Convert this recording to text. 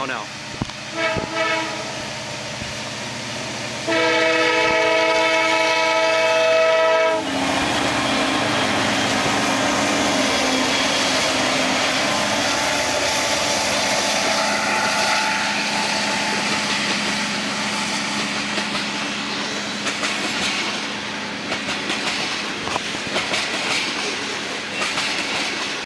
Oh no.